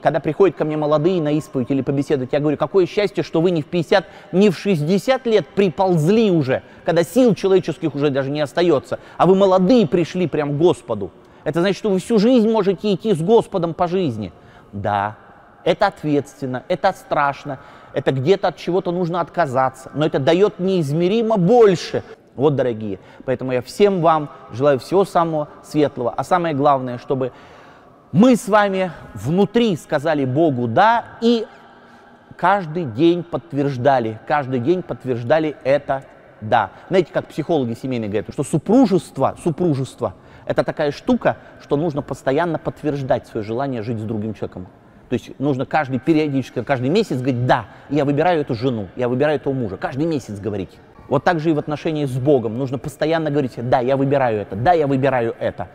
когда приходят ко мне молодые на исповедь или побеседовать, я говорю, какое счастье, что вы не в 50, не в 60 лет приползли уже, когда сил человеческих уже даже не остается, а вы молодые пришли прям к Господу. Это значит, что вы всю жизнь можете идти с Господом по жизни. Да, это ответственно, это страшно, это где-то от чего-то нужно отказаться, но это дает неизмеримо больше. Вот, дорогие, поэтому я всем вам желаю всего самого светлого, а самое главное, чтобы мы с вами внутри сказали Богу «да» и каждый день подтверждали, каждый день подтверждали это «да». Знаете, как психологи семейные говорят, что супружество, супружество – это такая штука, что нужно постоянно подтверждать свое желание жить с другим человеком. То есть нужно каждый периодически, каждый месяц говорить «да, я выбираю эту жену, я выбираю этого мужа». Каждый месяц говорить. Вот так же и в отношении с Богом. Нужно постоянно говорить «да, я выбираю это, да, я выбираю это».